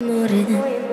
more than